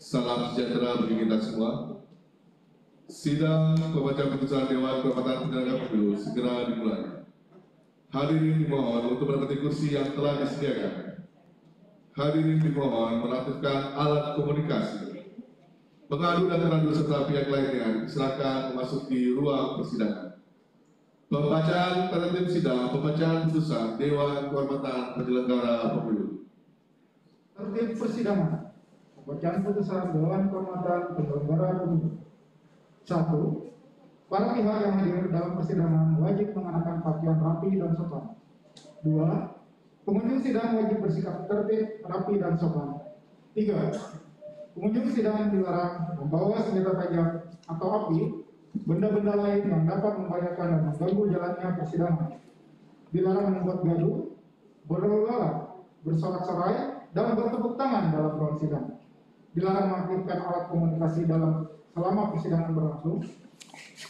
Salam sejahtera bagi kita semua. Sidang pembacaan putusan Dewan Kehormatan Penyelenggara Pemilu segera dimulai. Hadirin dimohon untuk menempati kursi yang telah disediakan. Hadirin dimohon melakukan alat komunikasi. Pengadu dan teradu serta pihak lainnya silakan memasuki ruang persidangan. Pembacaan tertib sidang, pembacaan putusan Dewan Kehormatan Penyelenggara Pemilu. Tertib persidangan. Pembacaan putusan Dewan Kehormatan Penyelenggara Pemilu. Satu, para pihak yang hadir dalam persidangan wajib mengenakan pakaian rapi dan sopan. Dua, pengunjung sidang wajib bersikap tertib, rapi dan sopan. Tiga, pengunjung sidang dilarang membawa senjata tajam atau api, benda-benda lain yang dapat membahayakan dan mengganggu jalannya persidangan. Dilarang membuat gaduh, berlalu lalang, bersorak-sorai, dan bertepuk tangan dalam ruang sidang. Dilarang mengaktifkan alat komunikasi dalam selama persidangan berlangsung.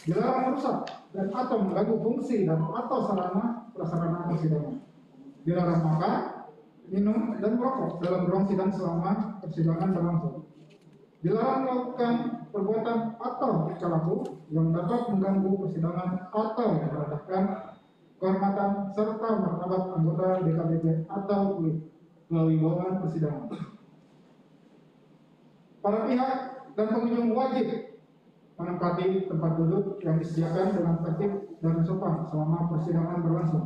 Dilarang merusak dan atau mengganggu fungsi dan atau sarana prasarana persidangan. Dilarang makan, minum, dan merokok dalam ruang sidang selama persidangan berlangsung. Dilarang melakukan perbuatan atau tingkah laku yang dapat mengganggu persidangan atau merendahkan kehormatan serta martabat anggota DKPP atau kewibawaan persidangan. Para pihak dan pengunjung wajib menempati tempat duduk yang disediakan dengan tertib dan sopan selama persidangan berlangsung.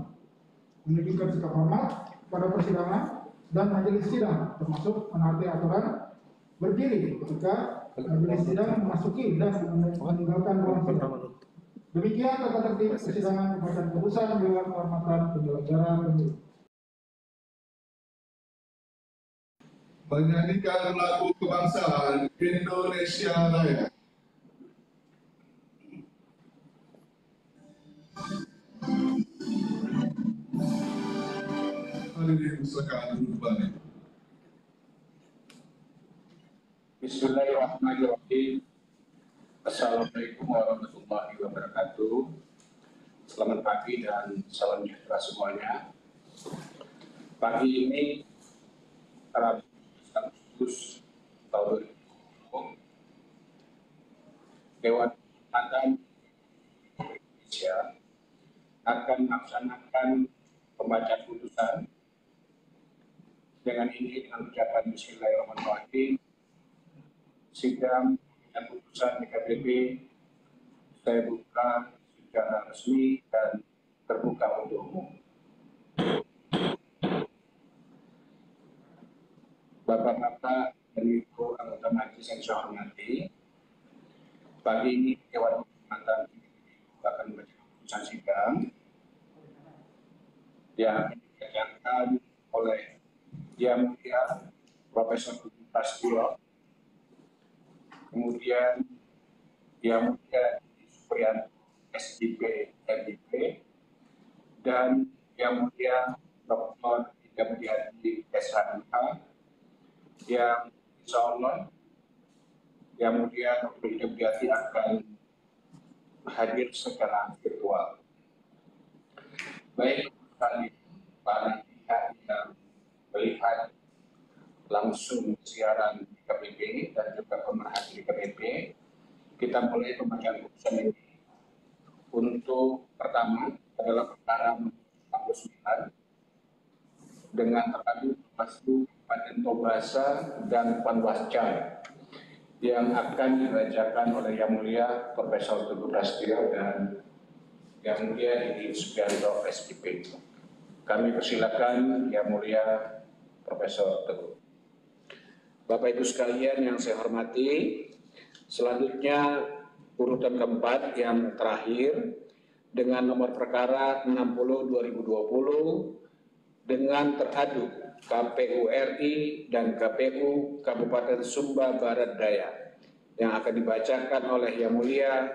Menunjukkan sikap hormat pada persidangan dan majelis sidang termasuk menaati aturan berdiri ketika majelis sidang memasuki dan meninggalkan ruang sidang. Demikian tata tertib persidangan pembacaan putusan Dewan Kehormatan Penyelenggara Pemilu. Menyanyikan lagu kebangsaan Indonesia Raya. Hadirin silakan. Bismillahirrahmanirrahim. Assalamualaikum warahmatullahi wabarakatuh. Selamat pagi dan salam sejahtera semuanya. Pagi ini Rabu Agustus tahun 2020 Dewan Kehormatan Indonesia akan melaksanakan pembacaan putusan dengan ini dengan ucapan Bismillahirrahmanirrahim sidang dan putusan DKPP saya buka secara resmi dan terbuka untuk umum. Bapak-bapak dan ibu anggota majelis yang saya hormati, pagi ini Dewan Kehormatan akan membaca putusan sidang. Yang dikerjakan oleh Yang Mulia Profesor Budi Prasetyo kemudian yang mulia Supriyanto SDP MIP dan yang mulia Dr. Ida Mulyadi SHMK yang insya Allah Ida Mulyadi akan hadir secara virtual. Baik kali para pihak yang melihat langsung siaran di KPP dan juga pemerhati di KPP. Kita mulai pembacaan putusan ini. Untuk pertama adalah perkara 49 dengan terkandung Bawaslu Kabupaten Tobasa dan Panwasca yang akan dibacakan oleh Yang Mulia Profesor Teguh Prasetyo dan Yang Mulia Didi Subianto SPP. Kami persilakan Yang Mulia Profesor Teguh. Bapak Ibu sekalian yang saya hormati, selanjutnya urutan keempat yang terakhir dengan nomor perkara 60 2020 dengan teradu KPU RI dan KPU Kabupaten Sumba Barat Daya yang akan dibacakan oleh Yang Mulia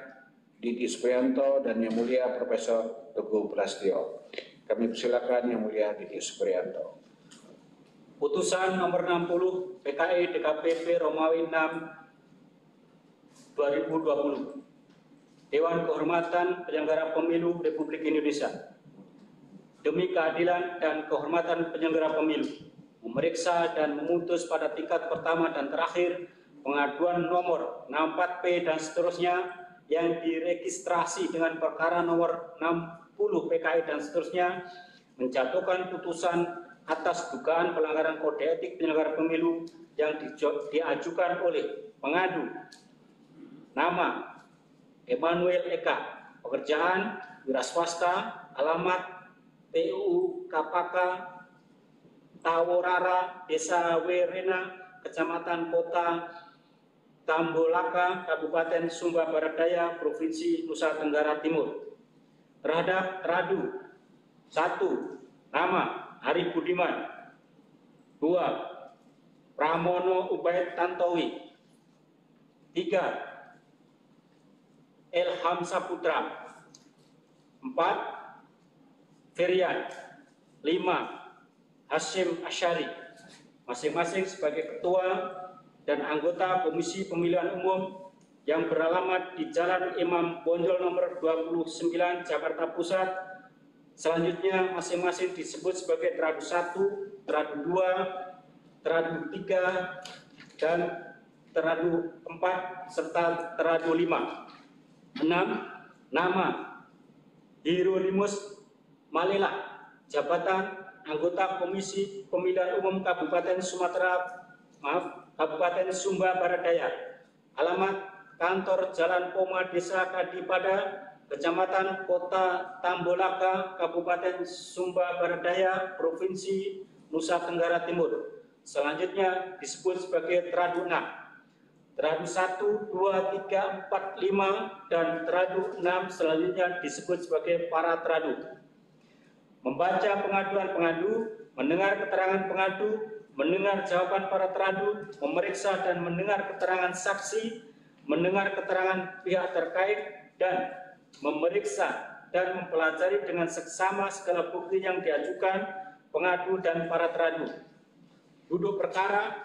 Didi Supriyanto dan Yang Mulia Profesor Teguh Prasetyo. Kami persilakan Yang Mulia Didi Supriyanto. Putusan nomor 60 PKI DKPP Romawi 6 2020 Dewan Kehormatan Penyelenggara Pemilu Republik Indonesia demi keadilan dan kehormatan penyelenggara pemilu memeriksa dan memutus pada tingkat pertama dan terakhir pengaduan nomor 64P dan seterusnya yang diregistrasi dengan perkara nomor 60 PKI dan seterusnya menjatuhkan putusan atas dugaan pelanggaran kode etik penyelenggara pemilu yang diajukan oleh pengadu nama Emmanuel Eka. Pekerjaan wira swasta alamat TU Kapaka Taworara Desa Werena Kecamatan Kota Tambolaka, Kabupaten Sumba Barat Daya, Provinsi Nusa Tenggara Timur. Terhadap Radu, satu, nama Hari Budiman. Dua, Pramono Ubaid Tantowi. Tiga, Elham Saputra. Empat, Ferian. Lima, Hashim Asyari. Masing-masing sebagai ketua dan anggota Komisi Pemilihan Umum yang beralamat di Jalan Imam Bonjol nomor 29 Jakarta Pusat. Selanjutnya masing-masing disebut sebagai teradu 1, teradu 2, teradu 3, dan teradu 4 serta teradu 5. 6. Nama Hieronymus Malela, jabatan anggota Komisi Pemilihan Umum Kabupaten Sumatera maaf Kabupaten Sumba Barat Daya. Alamat kantor Jalan Poma Desa Kadipada, Kecamatan Kota Tambolaka, Kabupaten Sumba Barat Daya, Provinsi Nusa Tenggara Timur. Selanjutnya disebut sebagai Teradu 6. Teradu 1, 2, 3, 4, 5, dan Teradu 6 selanjutnya disebut sebagai para teradu. Membaca pengaduan pengadu, mendengar keterangan pengadu, mendengar jawaban para teradu, memeriksa dan mendengar keterangan saksi, mendengar keterangan pihak terkait, dan memeriksa dan mempelajari dengan seksama segala bukti yang diajukan pengadu dan para teradu. Duduk perkara,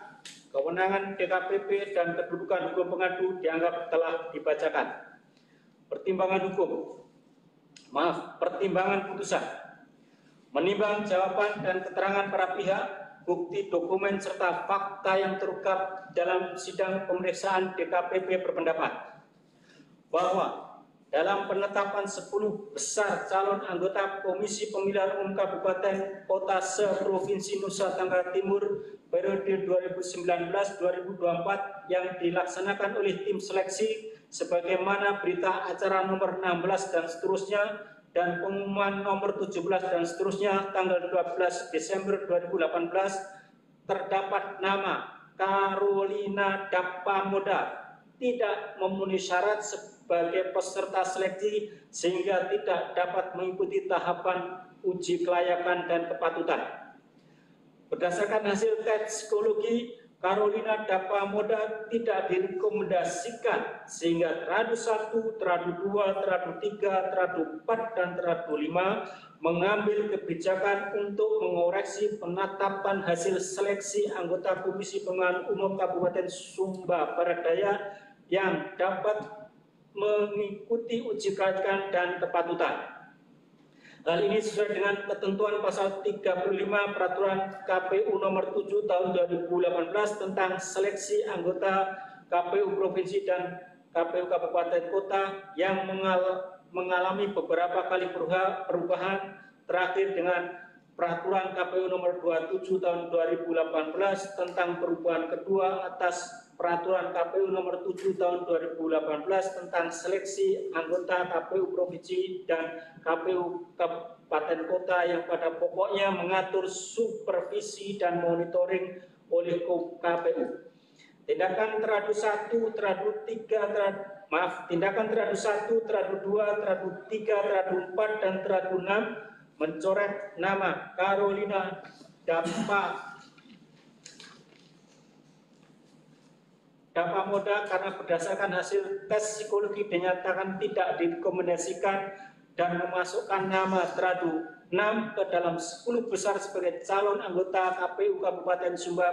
kewenangan DKPP dan kedudukan hukum pengadu dianggap telah dibacakan. Pertimbangan hukum, maaf, pertimbangan putusan, menimbang jawaban dan keterangan para pihak bukti dokumen serta fakta yang terungkap dalam sidang pemeriksaan DKPP berpendapat bahwa dalam penetapan 10 besar calon anggota Komisi Pemilihan Umum Kabupaten Kota se-Provinsi Nusa Tenggara Timur periode 2019-2024 yang dilaksanakan oleh tim seleksi sebagaimana berita acara nomor 16 dan seterusnya dan pengumuman nomor 17 dan seterusnya tanggal 12 Desember 2018 terdapat nama Carolina Dapamoda tidak memenuhi syarat sebagai peserta seleksi sehingga tidak dapat mengikuti tahapan uji kelayakan dan kepatutan. Berdasarkan hasil tes psikologi, Carolina Dapa Moda tidak direkomendasikan sehingga teradu 1, teradu 2, teradu 3, teradu 4, dan teradu 5 mengambil kebijakan untuk mengoreksi penetapan hasil seleksi anggota Komisi Pemilihan Umum Kabupaten Sumba Barat Daya yang dapat mengikuti uji kelayakan dan kepatutan. Hal ini sesuai dengan ketentuan pasal 35 peraturan KPU nomor 7 tahun 2018 tentang seleksi anggota KPU Provinsi dan KPU Kabupaten Kota yang mengalami beberapa kali perubahan terakhir dengan peraturan KPU nomor 27 tahun 2018 tentang perubahan kedua atas peraturan KPU nomor 7 tahun 2018 tentang seleksi anggota KPU Provinsi dan KPU Kabupaten Kota yang pada pokoknya mengatur supervisi dan monitoring oleh KPU. Tindakan teradu 1, teradu 3, teradu, maaf, tindakan teradu 1, teradu 2, teradu 3, teradu 4, dan teradu 6 mencoret nama Carolina Dampa dampak moda karena berdasarkan hasil tes psikologi dinyatakan tidak direkomendasikan dan memasukkan nama Tradu 6 ke dalam 10 besar sebagai calon anggota KPU Kabupaten Sumba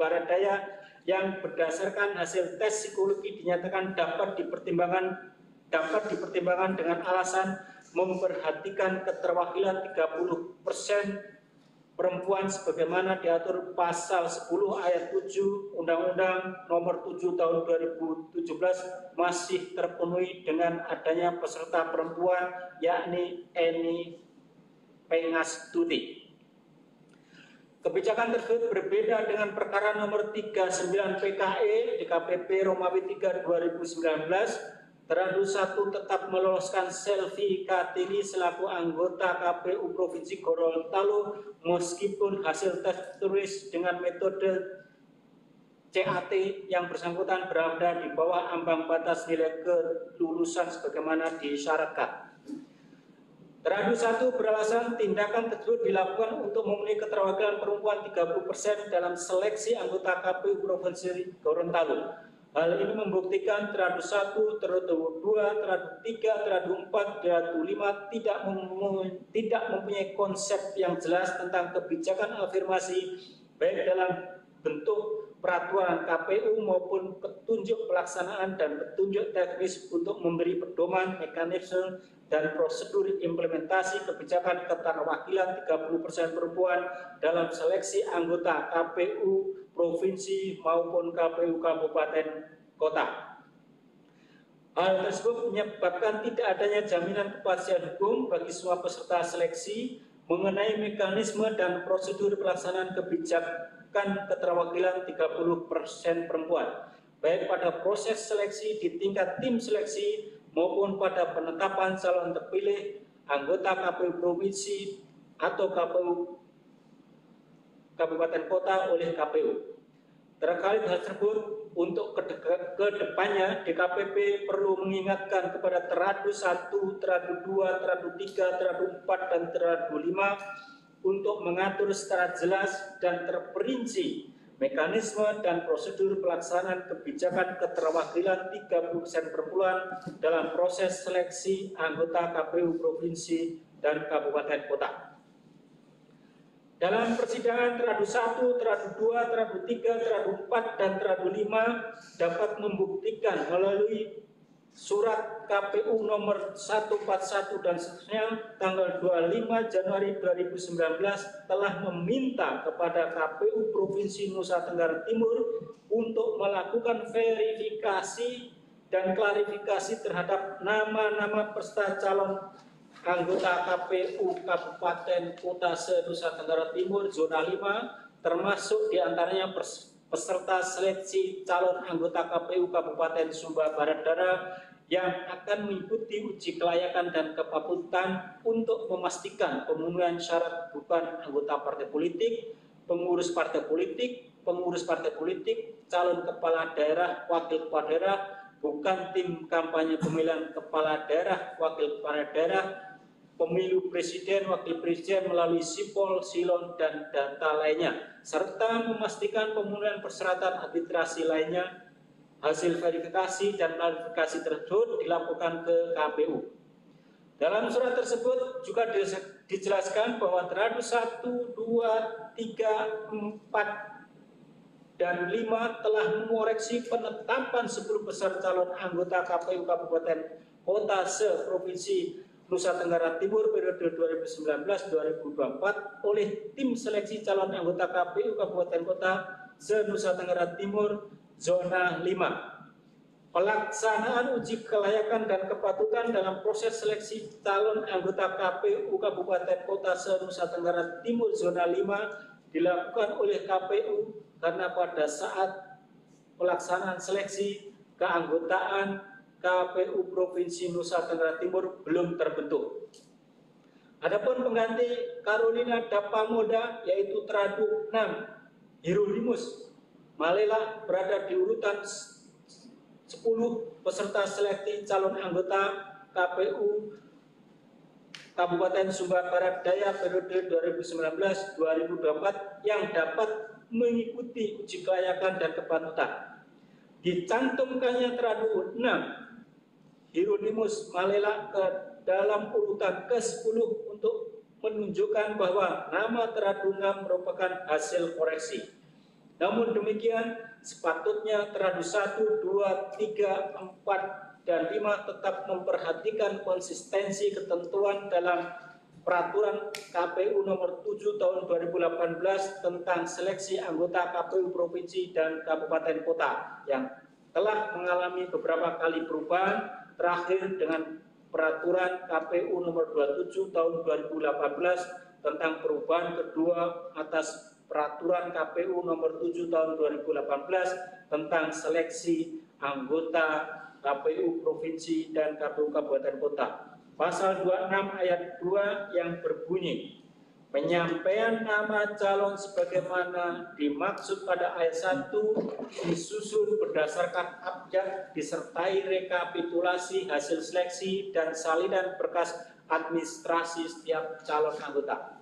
Barat Daya yang berdasarkan hasil tes psikologi dinyatakan dapat dipertimbangkan dapat dipertimbangkan dengan alasan memperhatikan keterwakilan 30 persen perempuan sebagaimana diatur pasal 10 ayat 7 Undang-Undang nomor 7 tahun 2017 masih terpenuhi dengan adanya peserta perempuan yakni Eni Pengastuti. Kebijakan tersebut berbeda dengan perkara nomor 39 PKE DKPP Romawi 3 2019 Teradu satu tetap meloloskan Selvi Katili selaku anggota KPU Provinsi Gorontalo meskipun hasil tes tulis dengan metode CAT yang bersangkutan berada di bawah ambang batas nilai kelulusan sebagaimana disyaratkan. Teradu satu beralasan tindakan tersebut dilakukan untuk memenuhi keterwakilan perempuan 30% dalam seleksi anggota KPU Provinsi Gorontalo Hal ini membuktikan teradu satu, teradu dua, teradu tiga, teradu empat, teradu lima tidak, mem tidak mempunyai konsep yang jelas tentang kebijakan afirmasi baik dalam bentuk peraturan KPU maupun petunjuk pelaksanaan dan petunjuk teknis untuk memberi pedoman mekanisme dan prosedur implementasi kebijakan keterwakilan 30% perempuan dalam seleksi anggota KPU provinsi maupun KPU kabupaten kota. Hal tersebut menyebabkan tidak adanya jaminan kepastian hukum bagi semua peserta seleksi mengenai mekanisme dan prosedur pelaksanaan kebijakan keterwakilan 30% perempuan, baik pada proses seleksi di tingkat tim seleksi maupun pada penetapan calon terpilih anggota KPU provinsi atau KPU kabupaten kota oleh KPU. Terkait hal tersebut, untuk ke depannya DKPP perlu mengingatkan kepada teradu 1, teradu 2, teradu 3, teradu 4, dan teradu 5 untuk mengatur secara jelas dan terperinci mekanisme dan prosedur pelaksanaan kebijakan keterwakilan 30% perempuan dalam proses seleksi anggota KPU Provinsi dan Kabupaten Kota. Dalam persidangan teradu 1, teradu 2, teradu 3, teradu 4, dan teradu 5 dapat membuktikan melalui surat KPU nomor 141 dan seterusnya tanggal 25 Januari 2019 telah meminta kepada KPU Provinsi Nusa Tenggara Timur untuk melakukan verifikasi dan klarifikasi terhadap nama-nama peserta calon anggota KPU Kabupaten Kota Nusa Tenggara Timur zona 5 termasuk di antaranya peserta seleksi calon anggota KPU Kabupaten Sumba Barat Dara yang akan mengikuti uji kelayakan dan kepatutan untuk memastikan pemenuhan syarat bukan anggota partai politik, pengurus partai politik, pengurus partai politik, calon kepala daerah, wakil kepala daerah, bukan tim kampanye pemilihan kepala daerah, wakil kepala daerah, pemilu presiden, wakil presiden melalui sipol, silon, dan data lainnya, serta memastikan pemenuhan persyaratan administrasi lainnya, hasil verifikasi dan klarifikasi tersebut dilakukan ke KPU. Dalam surat tersebut juga dijelaskan bahwa terhadap 1, 2, 3, 4, dan 5 telah mengoreksi penetapan 10 besar calon anggota KPU Kabupaten Kota se-Provinsi Nusa Tenggara Timur periode 2019-2024 oleh tim seleksi calon anggota KPU Kabupaten Kota se-Nusa Tenggara Timur zona 5. Pelaksanaan uji kelayakan dan kepatutan dalam proses seleksi calon anggota KPU Kabupaten Kota se-Nusa Tenggara Timur zona 5 dilakukan oleh KPU karena pada saat pelaksanaan seleksi keanggotaan KPU Provinsi Nusa Tenggara Timur belum terbentuk. Adapun pengganti Carolina Dapamoda yaitu Tradu 6 Hieronymus Malela berada di urutan 10 peserta seleksi calon anggota KPU Kabupaten Sumba Barat Daya periode 2019-2024 yang dapat mengikuti uji kelayakan dan kepatutan. Dicantumkannya Tradu 6 Hieronymus Malela ke dalam urutan ke-10 untuk menunjukkan bahwa nama Teradunam merupakan hasil koreksi. Namun demikian, sepatutnya Teradu 1, 2, 3, 4, dan 5 tetap memperhatikan konsistensi ketentuan dalam peraturan KPU nomor 7 tahun 2018 tentang seleksi anggota KPU provinsi dan kabupaten kota yang telah mengalami beberapa kali perubahan terakhir dengan peraturan KPU nomor 27 tahun 2018 tentang perubahan kedua atas peraturan KPU nomor 7 tahun 2018 tentang seleksi anggota KPU provinsi dan KPU kabupaten kota. Pasal 26 ayat 2 yang berbunyi penyampaian nama calon sebagaimana dimaksud pada ayat 1 disusun berdasarkan abjad disertai rekapitulasi hasil seleksi dan salinan berkas administrasi setiap calon anggota.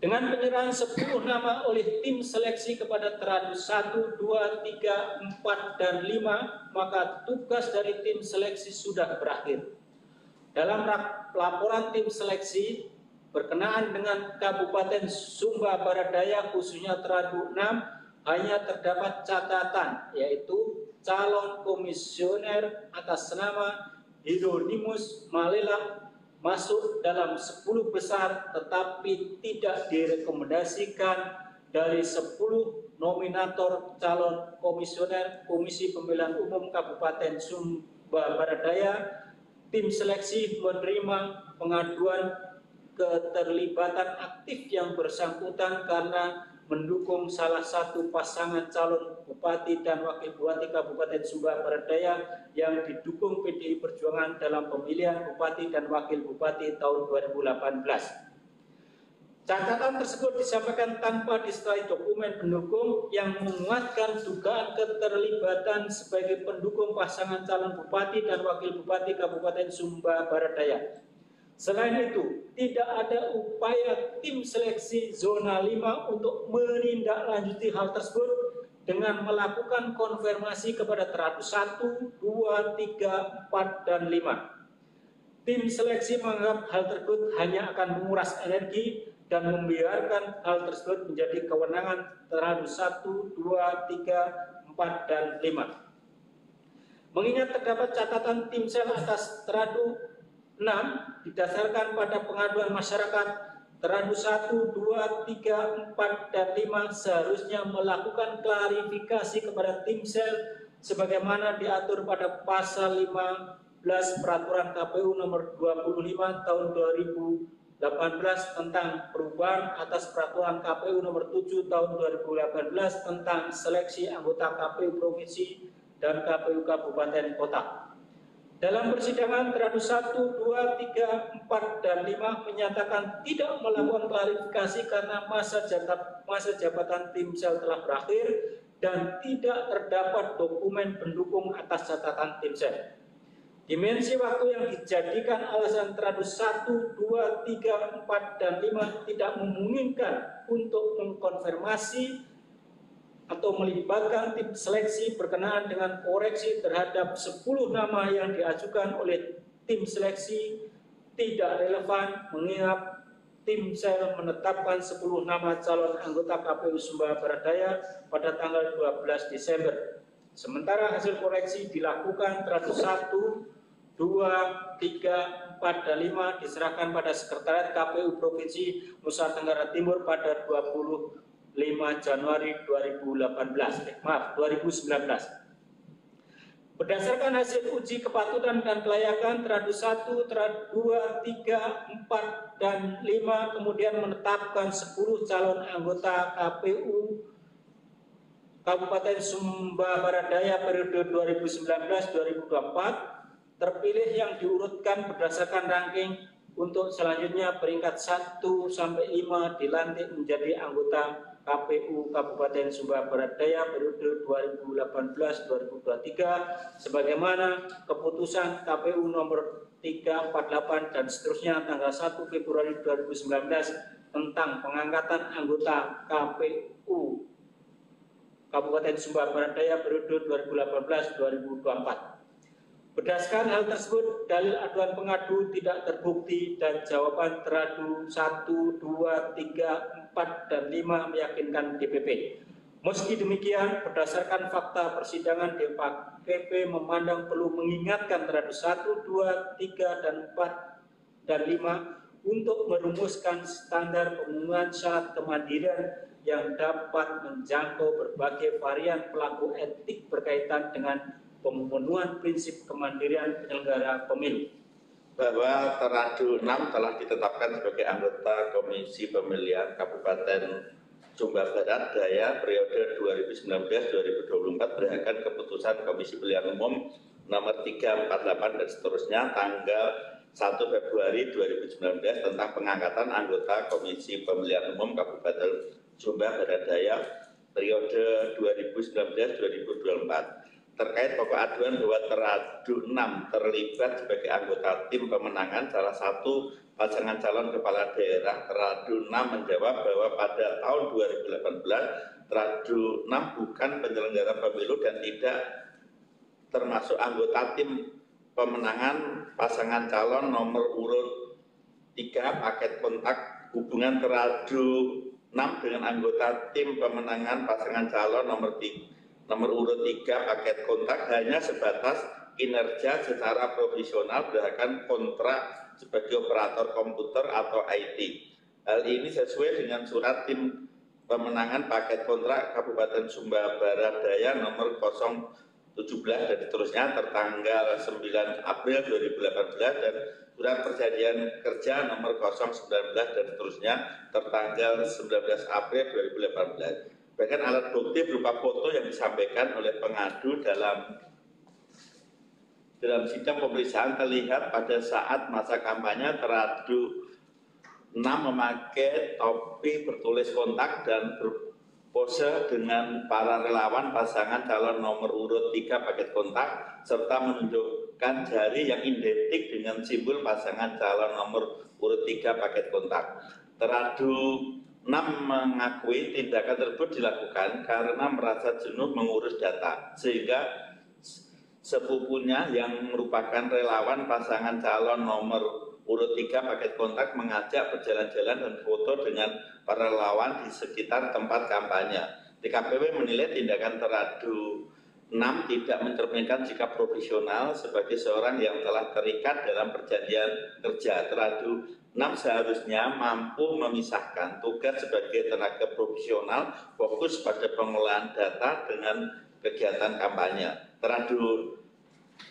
Dengan penyerahan 10 nama oleh tim seleksi kepada teradus 1, 2, 3, 4, dan 5, maka tugas dari tim seleksi sudah berakhir. Dalam laporan tim seleksi berkenaan dengan Kabupaten Sumba Barat Daya khususnya teradu 6 hanya terdapat catatan yaitu calon komisioner atas nama Hidronimus Malela masuk dalam 10 besar tetapi tidak direkomendasikan dari 10 nominator calon komisioner Komisi Pemilihan Umum Kabupaten Sumba Barat Daya. Tim seleksi menerima pengaduan keterlibatan aktif yang bersangkutan karena mendukung salah satu pasangan calon bupati dan wakil bupati Kabupaten Sumba Barat Daya yang didukung PDI Perjuangan dalam pemilihan bupati dan wakil bupati tahun 2018. Catatan tersebut disampaikan tanpa disertai dokumen pendukung yang menguatkan dugaan keterlibatan sebagai pendukung pasangan calon bupati dan wakil bupati Kabupaten Sumba Barat Daya Selain itu, tidak ada upaya tim seleksi zona 5 untuk menindaklanjuti hal tersebut dengan melakukan konfirmasi kepada teratus 1, 2, 3, 4, dan 5. Tim seleksi menganggap hal tersebut hanya akan menguras energi dan membiarkan hal tersebut menjadi kewenangan teratus 1, 2, 3, 4, dan 5. Mengingat terdapat catatan tim sel atas teradu 6 didasarkan pada pengaduan masyarakat teradu 1, 2, 3, 4, dan 5 seharusnya melakukan klarifikasi kepada tim sel sebagaimana diatur pada pasal 15 peraturan KPU nomor 25 tahun 2018 tentang perubahan atas peraturan KPU nomor 7 tahun 2018 tentang seleksi anggota KPU provinsi dan KPU kabupaten kota. Dalam persidangan terhadap 1, 2, 3, 4, dan 5 menyatakan tidak melakukan klarifikasi karena masa jabatan, masa jabatan tim sel telah berakhir dan tidak terdapat dokumen pendukung atas catatan tim sel. Dimensi waktu yang dijadikan alasan terhadap 1, 2, 3, 4, dan 5 tidak memungkinkan untuk mengkonfirmasi atau melibatkan tim seleksi berkenaan dengan koreksi terhadap 10 nama yang diajukan oleh tim seleksi tidak relevan mengingat tim sel menetapkan 10 nama calon anggota KPU Sumba Barat Daya pada tanggal 12 Desember. Sementara hasil koreksi dilakukan terhadap 1, 2, 3, 4, dan 5 diserahkan pada Sekretariat KPU Provinsi Nusa Tenggara Timur pada 20 5 Januari 2018, eh, maaf 2019. Berdasarkan hasil uji kepatutan dan kelayakan terhadap 1, terhadap 2, 3, 4, dan 5 kemudian menetapkan 10 calon anggota KPU Kabupaten Sumba Barat Daya periode 2019-2024 terpilih yang diurutkan berdasarkan ranking untuk selanjutnya peringkat 1 sampai 5 dilantik menjadi anggota KPU Kabupaten Sumba Barat Daya periode 2018-2023 sebagaimana keputusan KPU nomor 348 dan seterusnya tanggal 1 Februari 2019 tentang pengangkatan anggota KPU Kabupaten Sumba Barat Daya periode 2018-2024. Berdasarkan hal tersebut, dalil aduan pengadu tidak terbukti dan jawaban teradu 1, 2, 3, 4, dan 5 meyakinkan DPP. Meski demikian, berdasarkan fakta persidangan, DPP memandang perlu mengingatkan terhadap 1, 2, 3, dan 4 dan 5 untuk merumuskan standar pengumuman syarat kemandirian yang dapat menjangkau berbagai varian pelaku etik berkaitan dengan pemenuhan prinsip kemandirian penyelenggara pemilu. Bahwa Teradu 6 telah ditetapkan sebagai anggota Komisi Pemilihan Kabupaten Sumba Barat Daya periode 2019-2024 berdasarkan keputusan Komisi Pemilihan Umum nomor 348 dan seterusnya tanggal 1 Februari 2019 tentang pengangkatan anggota Komisi Pemilihan Umum Kabupaten Sumba Barat Daya periode 2019-2024 terkait pokok aduan bahwa Teradu 6 terlibat sebagai anggota tim pemenangan salah satu pasangan calon kepala daerah. Teradu 6 menjawab bahwa pada tahun 2018 Teradu 6 bukan penyelenggara pemilu dan tidak termasuk anggota tim pemenangan pasangan calon nomor urut 3 paket kontak hubungan Teradu 6 dengan anggota tim pemenangan pasangan calon nomor 3 nomor urut 3 paket kontak hanya sebatas kinerja secara profesional berdasarkan kontrak sebagai operator komputer atau IT. Hal ini sesuai dengan surat tim pemenangan paket kontrak Kabupaten Sumba Barat Daya nomor 017 dan seterusnya tertanggal 9 April 2018 dan surat perjanjian kerja nomor 019 dan seterusnya tertanggal 19 April 2018 bahkan alat bukti berupa foto yang disampaikan oleh pengadu dalam dalam sidang pemeriksaan terlihat pada saat masa kampanye teradu 6 memakai topi bertulis kontak dan berpose dengan para relawan pasangan calon nomor urut 3 paket kontak serta menunjukkan jari yang identik dengan simbol pasangan calon nomor urut 3 paket kontak. Teradu Nam mengakui tindakan tersebut dilakukan karena merasa jenuh mengurus data, sehingga sepupunya yang merupakan relawan pasangan calon nomor urut 3 paket kontak mengajak berjalan-jalan dan foto dengan para relawan di sekitar tempat kampanye. DKPW menilai tindakan teradu 6 tidak mencerminkan sikap profesional sebagai seorang yang telah terikat dalam perjanjian kerja. Teradu 6 seharusnya mampu memisahkan tugas sebagai tenaga profesional fokus pada pengolahan data dengan kegiatan kampanye. Teradu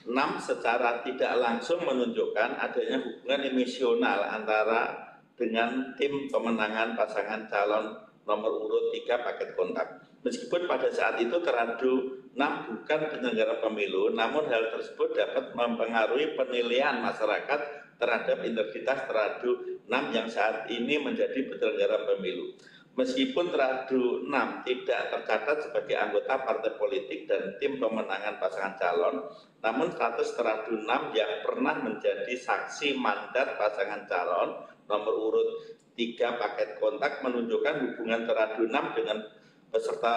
6 secara tidak langsung menunjukkan adanya hubungan emosional antara dengan tim pemenangan pasangan calon nomor urut 3 paket kontak. Meskipun pada saat itu teradu 6 bukan penyelenggara pemilu, namun hal tersebut dapat mempengaruhi penilaian masyarakat terhadap integritas teradu 6 yang saat ini menjadi penyelenggara pemilu. Meskipun teradu 6 tidak tercatat sebagai anggota partai politik dan tim pemenangan pasangan calon, namun status teradu 6 yang pernah menjadi saksi mandat pasangan calon nomor urut 3 paket kontak menunjukkan hubungan teradu 6 dengan peserta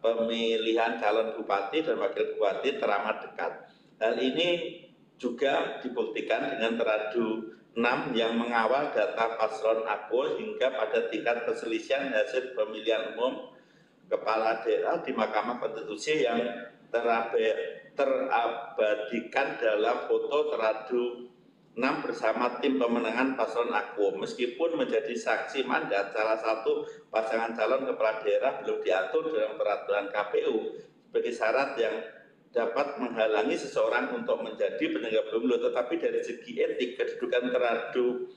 pemilihan calon bupati dan wakil bupati teramat dekat. Hal ini juga dibuktikan dengan teradu 6 yang mengawal data paslon aku hingga pada tingkat perselisihan hasil pemilihan umum kepala daerah di Mahkamah Konstitusi yang terabadikan dalam foto teradu 6 bersama tim pemenangan paslon aku meskipun menjadi saksi mandat salah satu pasangan calon kepala daerah belum diatur dalam peraturan KPU sebagai syarat yang dapat menghalangi seseorang untuk menjadi penegak pemilu, tetapi dari segi etik kedudukan teradu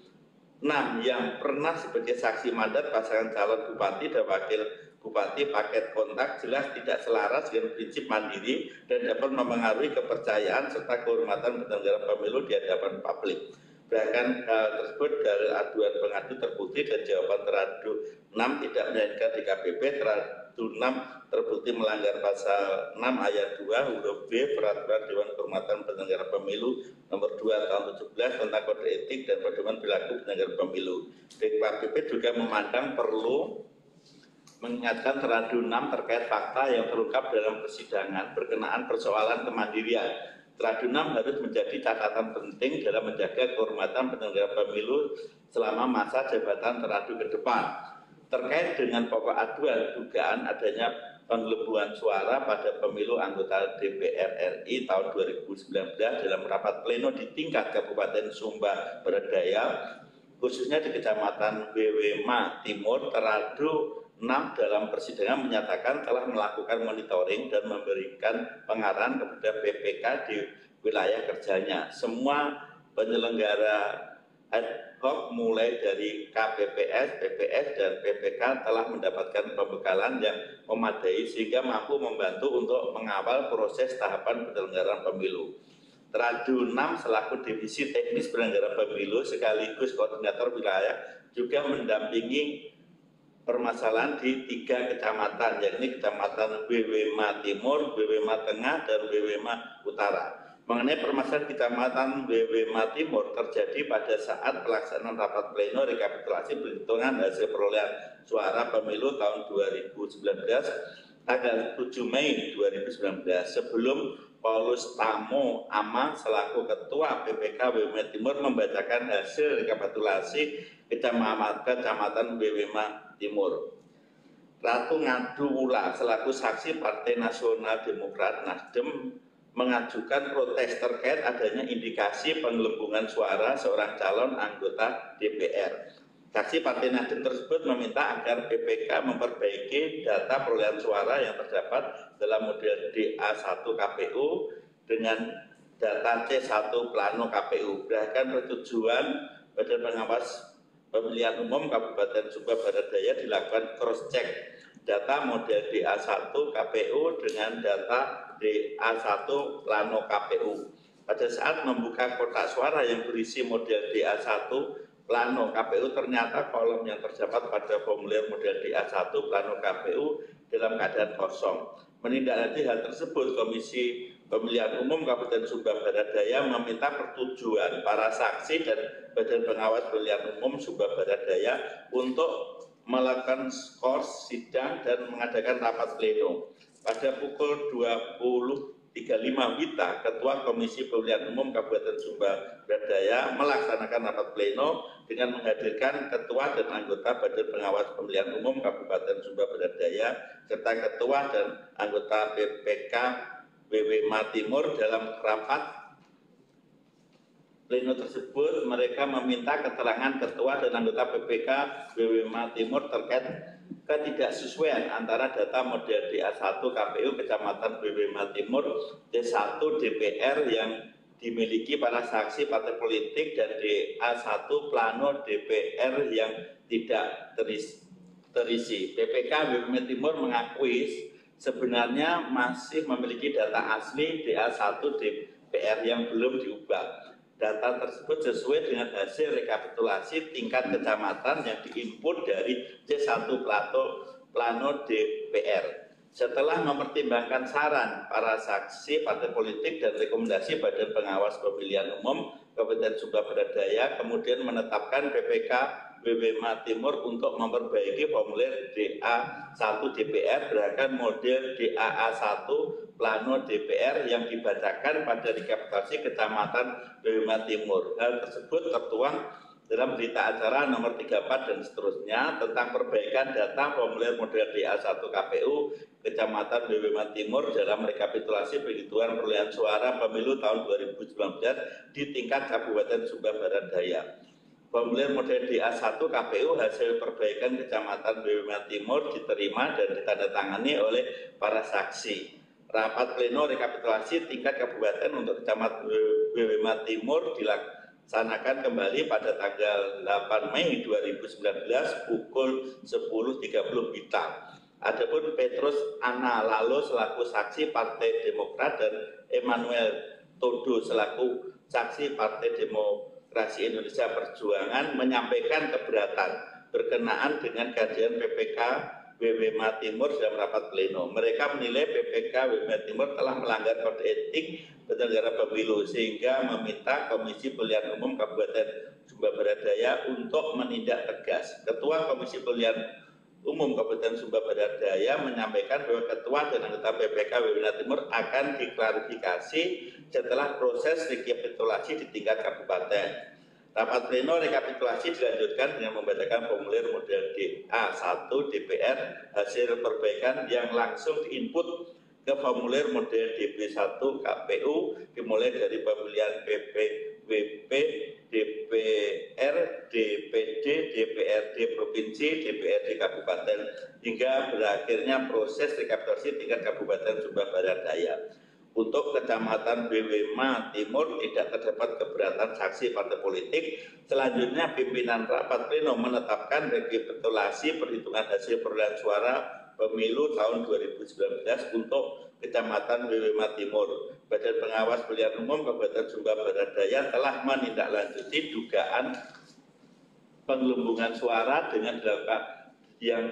enam yang pernah sebagai saksi mandat pasangan calon bupati dan wakil bupati paket kontak jelas tidak selaras dengan prinsip mandiri dan dapat mempengaruhi kepercayaan serta kehormatan penyelenggara pemilu di hadapan publik. Bahkan hal tersebut dari aduan pengadu terbukti dan jawaban teradu enam tidak menyayangkan DKPP terhadap 76 terbukti melanggar pasal 6 ayat 2 huruf B Peraturan Dewan Kehormatan Penyelenggara Pemilu nomor 2 tahun 17 tentang kode etik dan pedoman perilaku penyelenggara pemilu. DKPP juga memandang perlu mengingatkan teradu 6 terkait fakta yang terungkap dalam persidangan berkenaan persoalan kemandirian Tradunam harus menjadi catatan penting dalam menjaga kehormatan penyelenggara pemilu selama masa jabatan teradu ke depan. Terkait dengan pokok aduan dugaan adanya penggelembungan suara pada pemilu anggota DPR RI tahun 2019 dalam rapat pleno di tingkat Kabupaten Sumba Barat Daya, khususnya di Kecamatan Wewema Timur, teradu 6 dalam persidangan menyatakan telah melakukan monitoring dan memberikan pengarahan kepada BPK di wilayah kerjanya. Semua penyelenggara ad hoc mulai dari KPPS, PPS, dan PPK telah mendapatkan pembekalan yang memadai sehingga mampu membantu untuk mengawal proses tahapan penyelenggaraan pemilu. Teradu 6 selaku divisi teknis penyelenggara pemilu sekaligus koordinator wilayah juga mendampingi permasalahan di tiga kecamatan, yakni kecamatan Wewema Timur, Wewema Tengah, dan Wewema Utara. Mengenai permasalahan kecamatan Wewema Timur terjadi pada saat pelaksanaan rapat pleno rekapitulasi perhitungan hasil perolehan suara pemilu tahun 2019 tanggal 7 Mei 2019 sebelum Paulus Tamo Amang selaku Ketua PPK Wewema Timur membacakan hasil rekapitulasi kecamatan, kecamatan Timur. Ratu Ngadula selaku saksi Partai Nasional Demokrat Nasdem mengajukan protes terkait adanya indikasi penggelembungan suara seorang calon anggota DPR. Saksi Partai Nasdem tersebut meminta agar PPK memperbaiki data perolehan suara yang terdapat dalam model DA1 KPU dengan data C1 plano KPU. Berdasarkan persetujuan Badan Pengawas Pemilihan Umum Kabupaten Sumba Barat Daya dilakukan cross check data model DA1 KPU dengan data DA1 Plano KPU. Pada saat membuka kotak suara yang berisi model DA1 Plano KPU ternyata kolom yang terdapat pada formulir model DA1 Plano KPU dalam keadaan kosong. Menindaklanjuti hal tersebut, Komisi Pemilihan Umum Kabupaten Sumba Barat Daya meminta pertujuan para saksi dan Badan Pengawas Pemilihan Umum Sumba Barat Daya untuk melakukan skor sidang dan mengadakan rapat pleno pada pukul 20.35 Wita, Ketua Komisi Pemilihan Umum Kabupaten Sumba Berdaya melaksanakan rapat pleno dengan menghadirkan Ketua dan anggota Badan Pengawas Pemilihan Umum Kabupaten Sumba Berdaya serta Ketua dan anggota BPK WW Timur dalam rapat pleno tersebut. Mereka meminta keterangan ketua dan anggota PPK WWMA Timur terkait ketidaksesuaian antara data model DA1 KPU Kecamatan BWMA Timur D1 DPR yang dimiliki para saksi partai politik dan DA1 plano DPR yang tidak terisi. terisi. PPK BWMA Timur mengakui sebenarnya masih memiliki data asli DA1 DPR yang belum diubah data tersebut sesuai dengan hasil rekapitulasi tingkat kecamatan yang diinput dari C1 Plato Plano DPR. Setelah mempertimbangkan saran para saksi partai politik dan rekomendasi Badan Pengawas Pemilihan Umum Kabupaten Sumba Barat Daya, kemudian menetapkan PPK BBMA Timur untuk memperbaiki formulir DA1 DPR berdasarkan model DAA1 plano DPR yang dibacakan pada rekapitulasi Kecamatan BBMA Timur. Hal tersebut tertuang dalam berita acara nomor 34 dan seterusnya tentang perbaikan data formulir model DA1 KPU Kecamatan BBMA Timur dalam rekapitulasi penghitungan perolehan suara pemilu tahun 2019 di tingkat Kabupaten Sumba Barat Daya. Formulir model DA1 KPU hasil perbaikan Kecamatan BWMA Timur diterima dan ditandatangani oleh para saksi. Rapat pleno rekapitulasi tingkat kabupaten untuk Kecamatan BWMA Timur dilaksanakan kembali pada tanggal 8 Mei 2019 pukul 10.30 WITA. Adapun Petrus Ana Lalo selaku saksi Partai Demokrat dan Emmanuel Todo selaku saksi Partai Demokrat Demokrasi Indonesia Perjuangan menyampaikan keberatan berkenaan dengan kajian PPK WWMA Timur dalam rapat pleno. Mereka menilai PPK WWMA Timur telah melanggar kode etik penyelenggara pemilu sehingga meminta Komisi Pemilihan Umum Kabupaten Sumba Barat Daya untuk menindak tegas. Ketua Komisi Pemilihan Umum Kabupaten Sumba Barat Daya menyampaikan bahwa Ketua dan anggota PPK Wibina Timur akan diklarifikasi setelah proses rekapitulasi di tingkat kabupaten. Rapat pleno rekapitulasi dilanjutkan dengan membacakan formulir model DA1 DPR hasil perbaikan yang langsung diinput ke formulir model DB1 KPU dimulai dari pemilihan PPWP, DPR, DPD, DPRD Provinsi, DPRD Kabupaten hingga berakhirnya proses rekapitulasi tingkat Kabupaten Sumba Barat Daya. Untuk Kecamatan Bewema Timur tidak terdapat keberatan saksi partai politik. Selanjutnya pimpinan rapat pleno menetapkan rekapitulasi perhitungan hasil perolehan suara pemilu tahun 2019 untuk Kecamatan Bewema Timur. Badan Pengawas Pemilihan Umum Kabupaten Sumba Barat Daya telah menindaklanjuti dugaan penggelembungan suara dengan dilakukan yang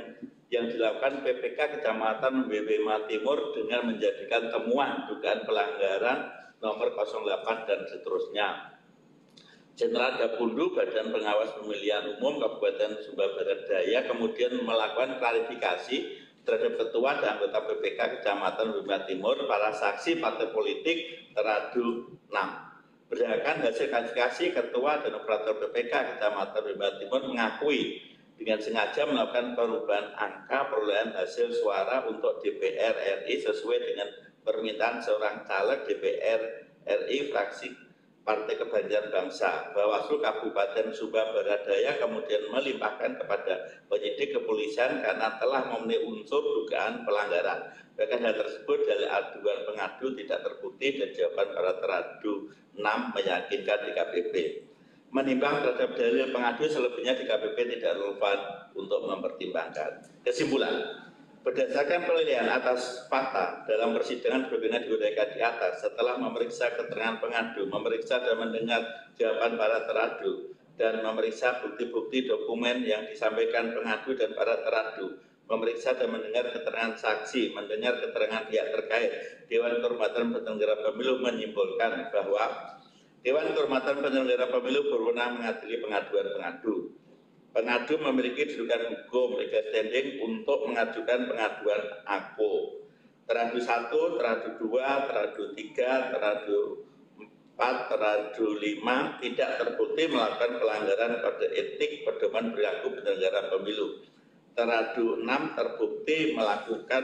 yang dilakukan PPK Kecamatan Bewema Timur dengan menjadikan temuan dugaan pelanggaran nomor 08 dan seterusnya. Jenderal Gapundu Badan Pengawas Pemilihan Umum Kabupaten Sumba Barat Daya kemudian melakukan klarifikasi terhadap ketua dan anggota PPK Kecamatan Bewema Timur para saksi partai politik teradu 6. Berdasarkan hasil klarifikasi ketua dan operator PPK Kecamatan Bewema Timur mengakui dengan sengaja melakukan perubahan angka perolehan hasil suara untuk DPR RI sesuai dengan permintaan seorang caleg DPR RI fraksi Partai Kebangkitan Bangsa. Bawaslu Kabupaten Sumba Barat Daya kemudian melimpahkan kepada penyidik kepolisian karena telah memenuhi unsur dugaan pelanggaran. Bahkan hal tersebut dari aduan pengadu tidak terbukti dan jawaban para teradu 6 meyakinkan di KPP menimbang terhadap dalil pengadu selebihnya di KPP tidak relevan untuk mempertimbangkan. Kesimpulan, berdasarkan penilaian atas fakta dalam persidangan berbeda diuraikan di atas setelah memeriksa keterangan pengadu, memeriksa dan mendengar jawaban para teradu, dan memeriksa bukti-bukti dokumen yang disampaikan pengadu dan para teradu, memeriksa dan mendengar keterangan saksi, mendengar keterangan pihak terkait, Dewan Kehormatan Penyelenggara Pemilu menyimpulkan bahwa Dewan Kehormatan Penyelenggara Pemilu berwenang mengadili pengaduan pengadu. Pengadu memiliki kedudukan hukum legal standing untuk mengajukan pengaduan AKO. Teradu 1, teradu 2, teradu 3, teradu 4, teradu 5 tidak terbukti melakukan pelanggaran kode etik pedoman perilaku penyelenggara pemilu. Teradu 6 terbukti melakukan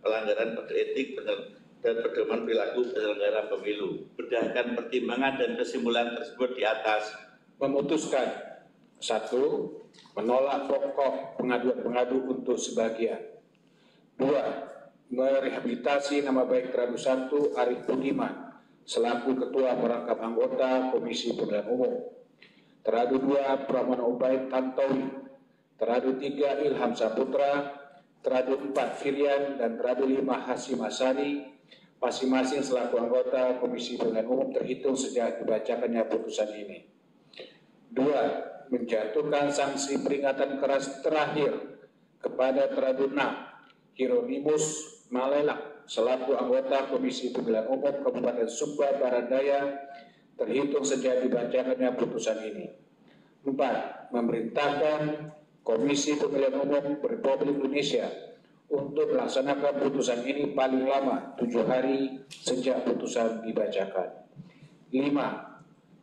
pelanggaran kode etik dan pedoman perilaku penyelenggara pemilu. Berdasarkan pertimbangan dan kesimpulan tersebut di atas, memutuskan satu, menolak pokok pengaduan pengadu untuk sebagian. Dua, merehabilitasi nama baik teradu satu Arif Budiman selaku Ketua Merangkap Anggota Komisi Pemilihan Umum. Teradu dua Pramono Ubaid Tantowi. Teradu tiga Ilham Saputra. Teradu empat Firian dan teradu lima Hasim Asari masing-masing selaku anggota Komisi Pemilihan Umum terhitung sejak dibacakannya putusan ini. Dua, menjatuhkan sanksi peringatan keras terakhir kepada Teraduna Hieronymus Malelak selaku anggota Komisi Pemilihan Umum Kabupaten Sumba Barat Daya terhitung sejak dibacakannya putusan ini. Empat, memerintahkan Komisi Pemilihan Umum Republik Indonesia untuk melaksanakan putusan ini paling lama tujuh hari sejak putusan dibacakan. Lima,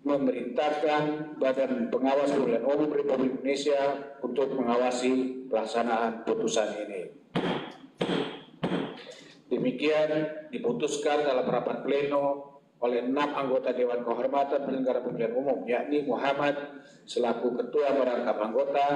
memerintahkan Badan Pengawas Pemilihan Umum Republik Indonesia untuk mengawasi pelaksanaan putusan ini. Demikian diputuskan dalam rapat pleno oleh enam anggota Dewan Kehormatan Penyelenggara Pemilihan Umum, yakni Muhammad selaku Ketua Merangkap Anggota,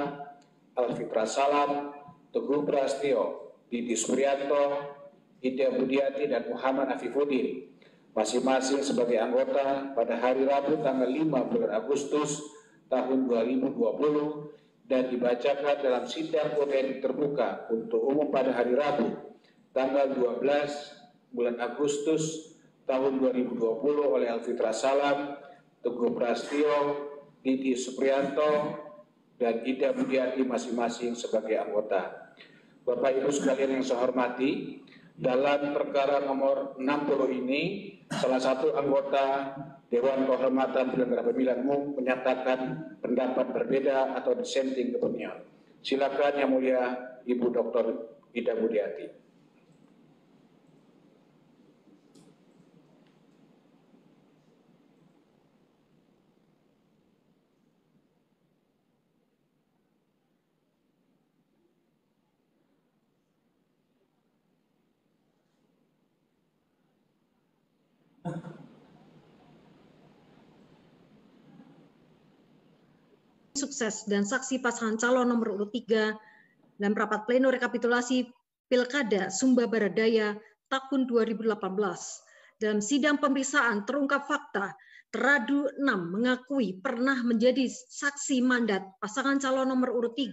Alfitra Salam, Teguh Prastio Didi Suryanto, Ida Budiati, dan Muhammad Afifuddin, masing-masing sebagai anggota pada hari Rabu tanggal 5 bulan Agustus tahun 2020 dan dibacakan dalam sidang kode terbuka untuk umum pada hari Rabu tanggal 12 bulan Agustus tahun 2020 oleh Alfitra Salam, Teguh Prastio, Didi Supriyanto, dan Ida Budiati masing-masing sebagai anggota. Bapak Ibu sekalian yang saya hormati, dalam perkara nomor 60 ini, salah satu anggota Dewan Kehormatan Penyelenggara Pemilihan Umum menyatakan pendapat berbeda atau dissenting opinion. Silakan Yang Mulia Ibu Dr. Ida Budiati. Sukses dan saksi pasangan calon nomor urut 3 dan rapat pleno rekapitulasi Pilkada Sumba Baradaya tahun 2018. Dalam sidang pemeriksaan terungkap fakta Teradu 6 mengakui pernah menjadi saksi mandat pasangan calon nomor urut 3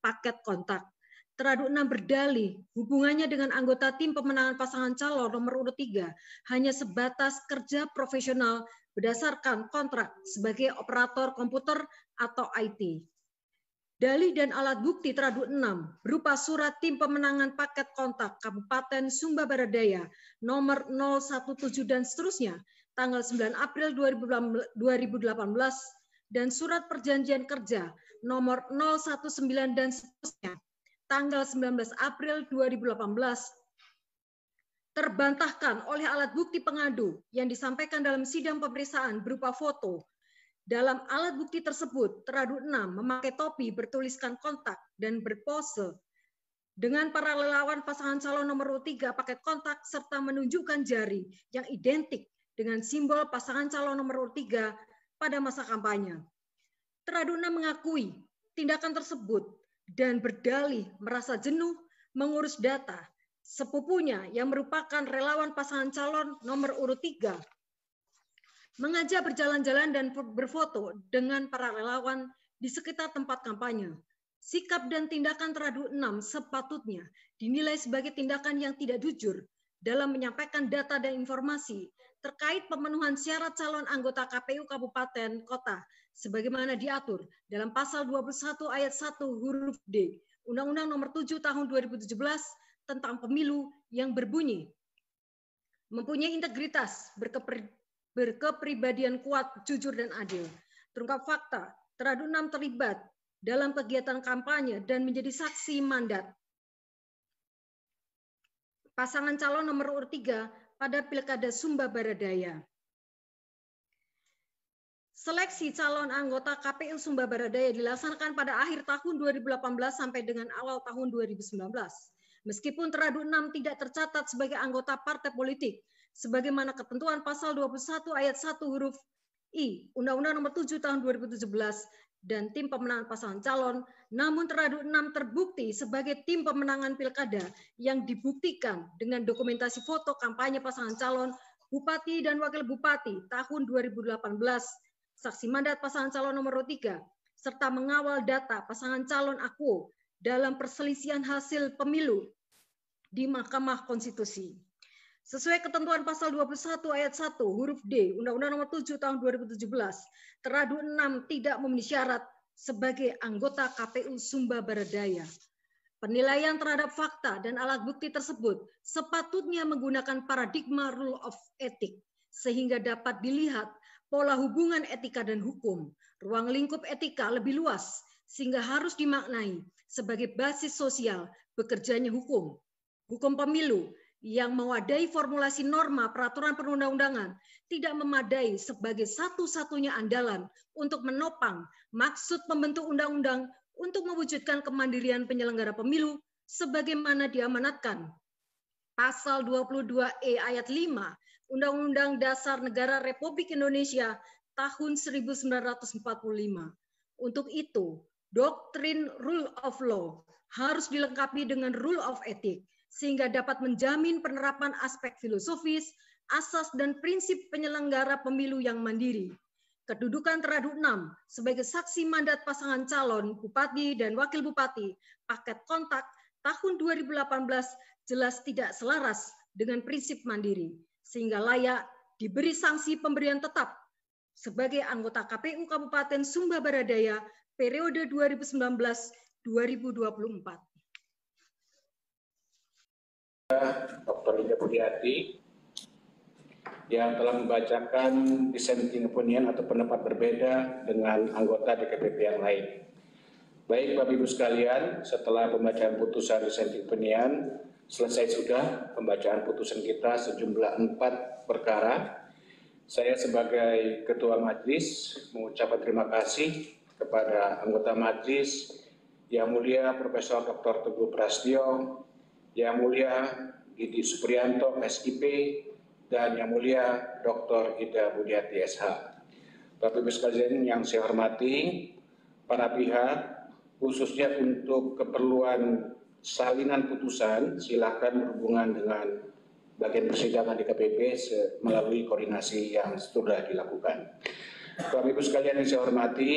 paket kontak. Teradu 6 berdalih hubungannya dengan anggota tim pemenangan pasangan calon nomor urut 3 hanya sebatas kerja profesional berdasarkan kontrak sebagai operator komputer atau IT. Dalih dan alat bukti teradu 6 berupa surat tim pemenangan paket kontak Kabupaten Sumba Baradaya nomor 017 dan seterusnya tanggal 9 April 2018 dan surat perjanjian kerja nomor 019 dan seterusnya tanggal 19 April 2018 terbantahkan oleh alat bukti pengadu yang disampaikan dalam sidang pemeriksaan berupa foto. Dalam alat bukti tersebut, teradu 6 memakai topi bertuliskan kontak dan berpose dengan para relawan pasangan calon nomor 3 pakai kontak serta menunjukkan jari yang identik dengan simbol pasangan calon nomor 3 pada masa kampanye. Teraduna mengakui tindakan tersebut dan berdalih merasa jenuh mengurus data sepupunya yang merupakan relawan pasangan calon nomor urut 3 mengajak berjalan-jalan dan berfoto dengan para relawan di sekitar tempat kampanye. Sikap dan tindakan teradu 6 sepatutnya dinilai sebagai tindakan yang tidak jujur dalam menyampaikan data dan informasi terkait pemenuhan syarat calon anggota KPU Kabupaten Kota sebagaimana diatur dalam pasal 21 ayat 1 huruf D Undang-Undang Nomor 7 Tahun 2017 tentang pemilu yang berbunyi mempunyai integritas, berkepri, berkepribadian kuat, jujur dan adil. Terungkap fakta, teradu enam terlibat dalam kegiatan kampanye dan menjadi saksi mandat pasangan calon nomor urut 3 pada Pilkada Sumba Baradaya. Seleksi calon anggota KPU Sumba Baradaya dilaksanakan pada akhir tahun 2018 sampai dengan awal tahun 2019. Meskipun teradu 6 tidak tercatat sebagai anggota partai politik, sebagaimana ketentuan pasal 21 ayat 1 huruf I Undang-Undang Nomor 7 Tahun 2017 dan tim pemenangan pasangan calon, namun teradu enam terbukti sebagai tim pemenangan pilkada yang dibuktikan dengan dokumentasi foto kampanye pasangan calon Bupati dan Wakil Bupati tahun 2018, saksi mandat pasangan calon nomor 3, serta mengawal data pasangan calon aku dalam perselisihan hasil pemilu di Mahkamah Konstitusi. Sesuai ketentuan pasal 21 ayat 1 huruf D Undang-Undang Nomor 7 Tahun 2017, teradu 6 tidak memenuhi syarat sebagai anggota KPU Sumba Baradaya. Penilaian terhadap fakta dan alat bukti tersebut sepatutnya menggunakan paradigma rule of ethic sehingga dapat dilihat pola hubungan etika dan hukum. Ruang lingkup etika lebih luas sehingga harus dimaknai sebagai basis sosial bekerjanya hukum. Hukum pemilu yang mewadai formulasi norma peraturan perundang-undangan tidak memadai sebagai satu-satunya andalan untuk menopang maksud pembentuk undang-undang untuk mewujudkan kemandirian penyelenggara pemilu sebagaimana diamanatkan pasal 22E ayat 5 Undang-Undang Dasar Negara Republik Indonesia tahun 1945. Untuk itu, doktrin rule of law harus dilengkapi dengan rule of ethics sehingga dapat menjamin penerapan aspek filosofis, asas dan prinsip penyelenggara pemilu yang mandiri. Kedudukan teradu 6 sebagai saksi mandat pasangan calon bupati dan wakil bupati paket kontak tahun 2018 jelas tidak selaras dengan prinsip mandiri sehingga layak diberi sanksi pemberian tetap sebagai anggota KPU Kabupaten Sumba Baradaya periode 2019-2024. Dr. Ida Budiati yang telah membacakan dissenting opinion atau pendapat berbeda dengan anggota DKPP yang lain. Baik Bapak Ibu sekalian, setelah pembacaan putusan dissenting opinion, selesai sudah pembacaan putusan kita sejumlah empat perkara. Saya sebagai Ketua Majelis mengucapkan terima kasih kepada anggota Majelis Yang Mulia Profesor Dr. Teguh Prastio, yang Mulia Gidi Supriyanto, SIP, dan Yang Mulia Dr. Ida Budiati, SH. Bapak Ibu sekalian yang saya hormati, para pihak, khususnya untuk keperluan salinan putusan, silakan berhubungan dengan bagian persidangan DKPP se- melalui koordinasi yang sudah dilakukan. Bapak Ibu sekalian yang saya hormati,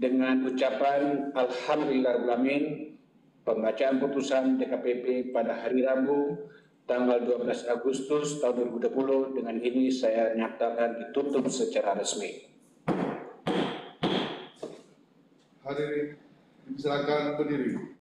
dengan ucapan Alhamdulillahirrahmanirrahim, pembacaan putusan DKPP pada hari Rabu tanggal 12 Agustus tahun 2020 dengan ini saya nyatakan ditutup secara resmi. Hadirin, silakan berdiri.